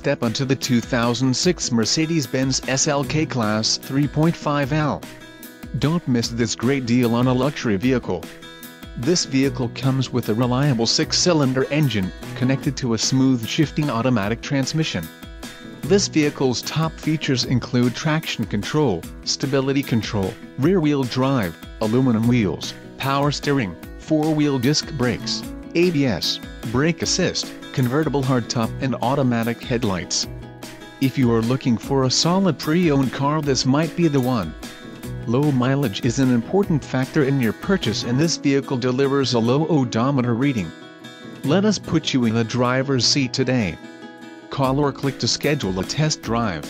step onto the 2006 Mercedes-Benz SLK Class 3.5L. Don't miss this great deal on a luxury vehicle. This vehicle comes with a reliable six-cylinder engine, connected to a smooth shifting automatic transmission. This vehicle's top features include traction control, stability control, rear-wheel drive, aluminum wheels, power steering, four-wheel disc brakes, ABS, brake assist, convertible hardtop and automatic headlights. If you are looking for a solid pre-owned car this might be the one. Low mileage is an important factor in your purchase and this vehicle delivers a low odometer reading. Let us put you in the driver's seat today. Call or click to schedule a test drive.